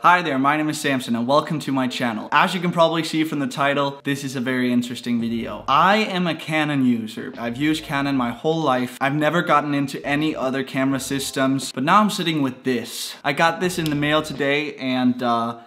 Hi there, my name is Samson and welcome to my channel. As you can probably see from the title, this is a very interesting video. I am a Canon user. I've used Canon my whole life. I've never gotten into any other camera systems, but now I'm sitting with this. I got this in the mail today and uh,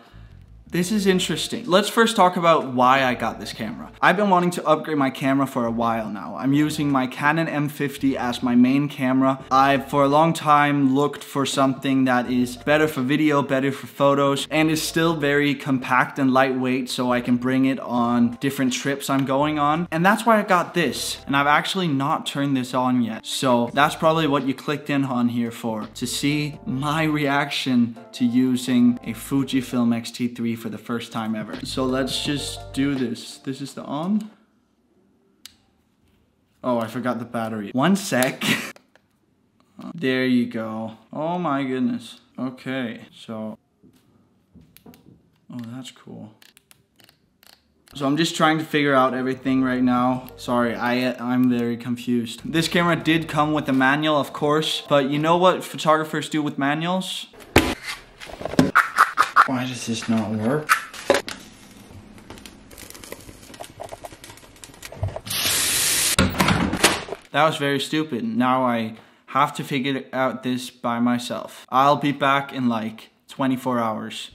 this is interesting. Let's first talk about why I got this camera. I've been wanting to upgrade my camera for a while now. I'm using my Canon M50 as my main camera. I've for a long time looked for something that is better for video, better for photos, and is still very compact and lightweight so I can bring it on different trips I'm going on. And that's why I got this. And I've actually not turned this on yet. So that's probably what you clicked in on here for, to see my reaction to using a Fujifilm X-T3 for the first time ever. So let's just do this. This is the on. Oh, I forgot the battery. One sec. there you go. Oh my goodness. Okay, so. Oh, that's cool. So I'm just trying to figure out everything right now. Sorry, I, I'm very confused. This camera did come with a manual, of course, but you know what photographers do with manuals? Why does this not work? That was very stupid. Now I have to figure out this by myself. I'll be back in like 24 hours.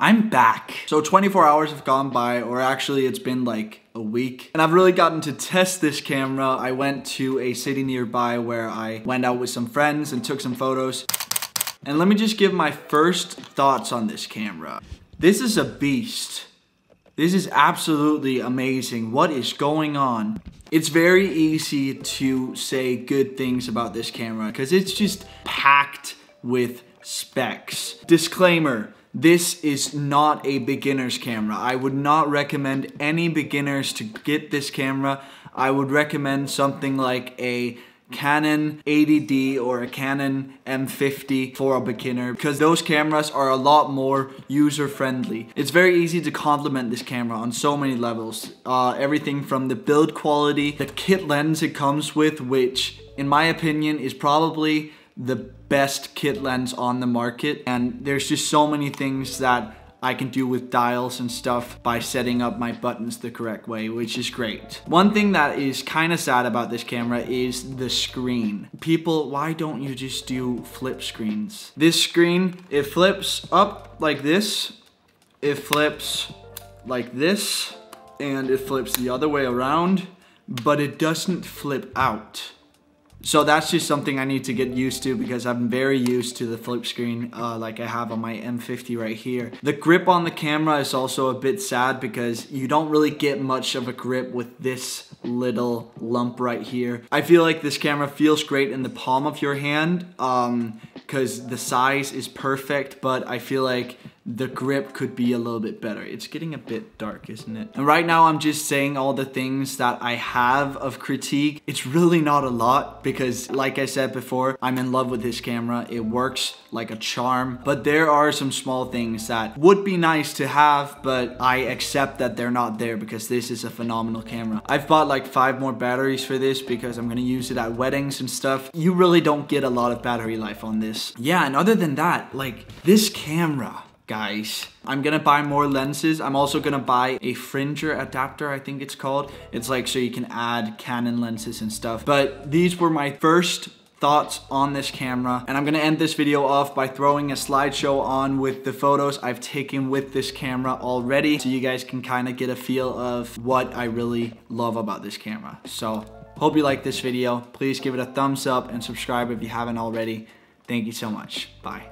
I'm back. So 24 hours have gone by, or actually it's been like a week. And I've really gotten to test this camera. I went to a city nearby where I went out with some friends and took some photos. And let me just give my first thoughts on this camera. This is a beast. This is absolutely amazing. What is going on? It's very easy to say good things about this camera because it's just packed with specs. Disclaimer, this is not a beginner's camera. I would not recommend any beginners to get this camera. I would recommend something like a Canon 80D or a Canon M50 for a beginner because those cameras are a lot more user friendly. It's very easy to complement this camera on so many levels. Uh, everything from the build quality, the kit lens it comes with, which in my opinion is probably the best kit lens on the market and there's just so many things that I can do with dials and stuff by setting up my buttons the correct way, which is great. One thing that is kind of sad about this camera is the screen. People, why don't you just do flip screens? This screen, it flips up like this, it flips like this, and it flips the other way around, but it doesn't flip out. So that's just something I need to get used to because I'm very used to the flip screen uh, like I have on my M50 right here. The grip on the camera is also a bit sad because you don't really get much of a grip with this little lump right here. I feel like this camera feels great in the palm of your hand because um, the size is perfect but I feel like the grip could be a little bit better. It's getting a bit dark, isn't it? And right now I'm just saying all the things that I have of critique. It's really not a lot because like I said before, I'm in love with this camera. It works like a charm, but there are some small things that would be nice to have, but I accept that they're not there because this is a phenomenal camera. I've bought like five more batteries for this because I'm gonna use it at weddings and stuff. You really don't get a lot of battery life on this. Yeah, and other than that, like this camera, guys. I'm gonna buy more lenses. I'm also gonna buy a Fringer adapter, I think it's called. It's like so you can add Canon lenses and stuff. But these were my first thoughts on this camera and I'm gonna end this video off by throwing a slideshow on with the photos I've taken with this camera already so you guys can kind of get a feel of what I really love about this camera so hope you like this video please give it a thumbs up and subscribe if you haven't already thank you so much bye